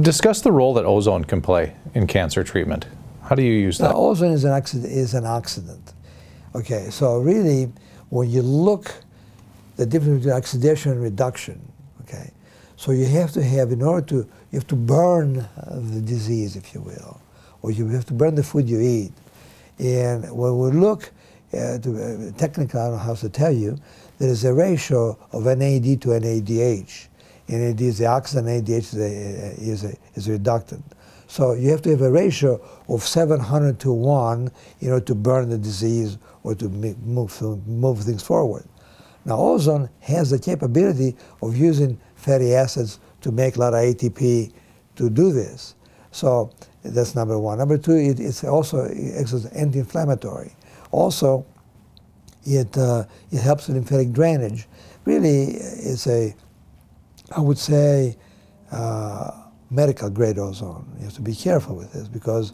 Discuss the role that ozone can play in cancer treatment. How do you use that? Now, ozone is an, oxidant, is an oxidant. Okay, so really, when you look the difference between oxidation and reduction, okay, so you have to have, in order to, you have to burn uh, the disease, if you will, or you have to burn the food you eat. And when we look at, uh, technically, I don't know how to tell you, there is a ratio of NAD to NADH. NAD is the oxidant, ADH is a, is a, is a reductant. So you have to have a ratio of 700 to 1 in order to burn the disease or to move, move things forward. Now, ozone has the capability of using fatty acids to make a lot of ATP to do this. So that's number one. Number two, it, it's also it's anti-inflammatory. Also, it, uh, it helps with lymphatic drainage. Really, it's a, I would say, uh, medical grade ozone. You have to be careful with this because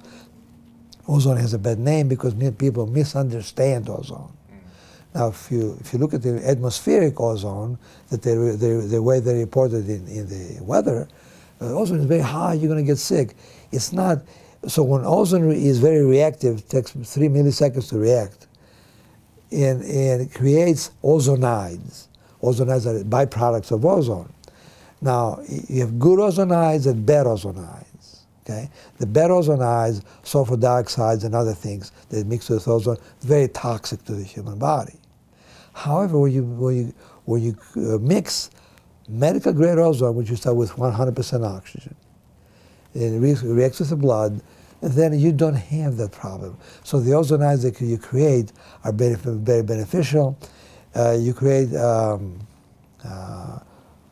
ozone has a bad name because people misunderstand ozone. Now, if you, if you look at the atmospheric ozone, that they, they, the way they reported in, in the weather, uh, ozone is very high, you're going to get sick. It's not, so when ozone is very reactive, it takes three milliseconds to react, and, and it creates ozonides. Ozonides are byproducts of ozone. Now, you have good ozonides and bad ozonides. Okay? The bad ozonides, sulfur dioxides and other things that mix with ozone, very toxic to the human body. However, when you, when you, when you uh, mix medical grade ozone, which you start with 100% oxygen, and it reacts with the blood, then you don't have that problem. So the ozonides that you create are very, very beneficial. Uh, you create um, uh,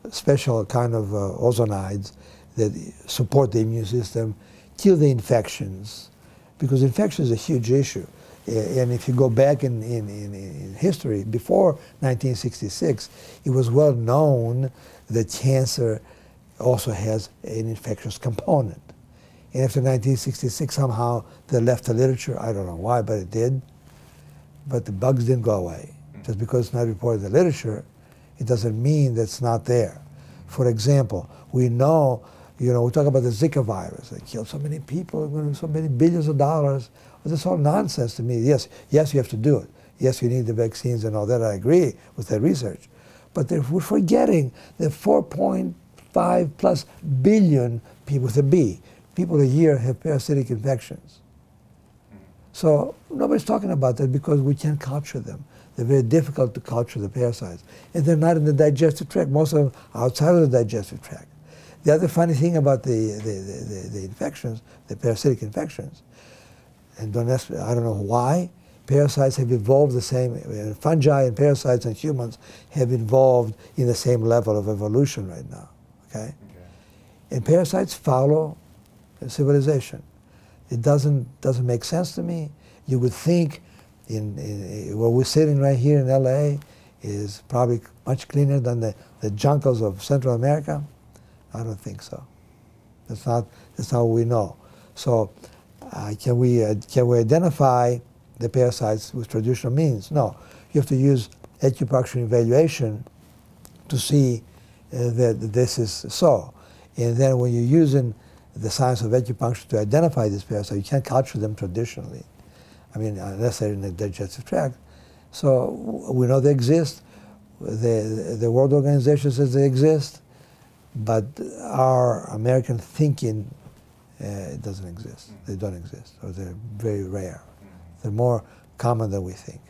special kind of uh, ozonides that support the immune system, kill the infections, because infection is a huge issue. And if you go back in, in, in, in, history, before 1966, it was well known that cancer also has an infectious component. And after 1966, somehow they left the literature. I don't know why, but it did. But the bugs didn't go away. Just because it's not reported in the literature, it doesn't mean that it's not there. For example, we know, you know, we talk about the Zika virus that killed so many people, so many billions of dollars. Well, that's all nonsense to me. Yes, yes, you have to do it. Yes, you need the vaccines and all that. I agree with that research. But we're forgetting that 4.5 plus billion people with a B, people a year have parasitic infections. So nobody's talking about that because we can't culture them. They're very difficult to culture, the parasites. And they're not in the digestive tract. Most of them are outside of the digestive tract. The other funny thing about the, the, the, the infections, the parasitic infections, and don't ask, I don't know why, parasites have evolved the same, uh, fungi and parasites and humans have evolved in the same level of evolution right now, okay? okay. And parasites follow civilization. It doesn't, doesn't make sense to me. You would think in, in, where we're sitting right here in LA is probably much cleaner than the, the jungles of Central America? I don't think so. That's not, that's what we know. So uh, can, we, uh, can we identify the parasites with traditional means? No. You have to use acupuncture evaluation to see uh, that this is so. And then when you're using the science of acupuncture to identify these parasites, you can't culture them traditionally. I mean, unless they're in the digestive tract. So we know they exist. The, the World Organization says they exist, but our American thinking uh, doesn't exist. They don't exist, or they're very rare. They're more common than we think.